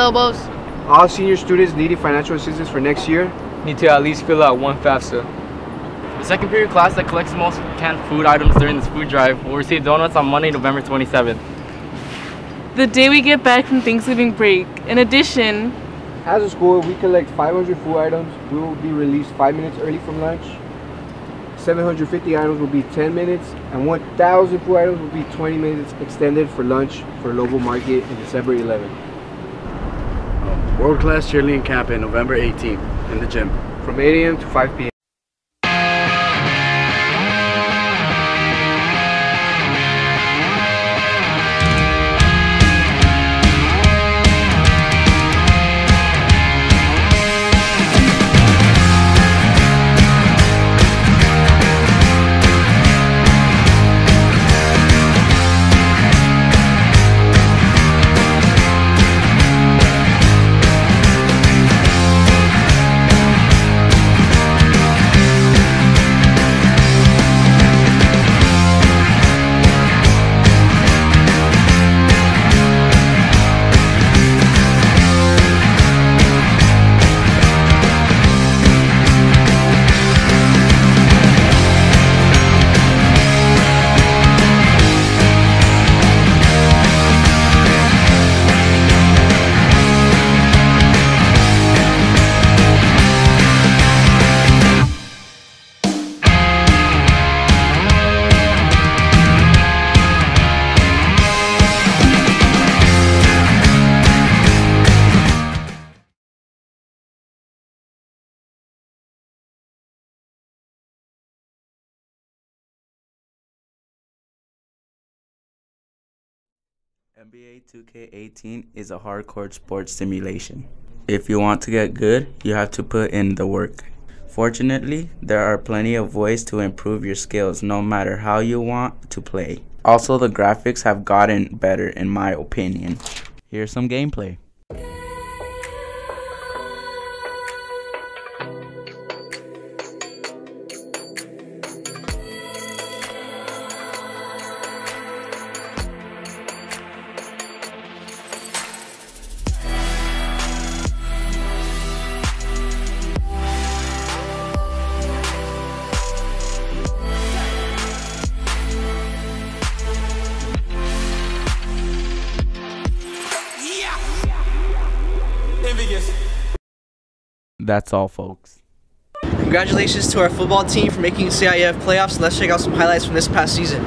Lobos. All senior students needing financial assistance for next year need to at least fill out one FAFSA. The second period class that collects the most canned food items during this food drive will receive donuts on Monday, November 27th. The day we get back from Thanksgiving break. In addition, as a school, if we collect 500 food items, we will be released 5 minutes early from lunch. 750 items will be 10 minutes, and 1,000 food items will be 20 minutes extended for lunch for Lobo Market in December 11th. World class cheerleading camp in November 18th in the gym. From 8 a.m. to 5 p.m. NBA 2K18 is a hardcore sports simulation. If you want to get good, you have to put in the work. Fortunately, there are plenty of ways to improve your skills no matter how you want to play. Also, the graphics have gotten better in my opinion. Here's some gameplay. That's all, folks. Congratulations to our football team for making CIF playoffs. Let's check out some highlights from this past season.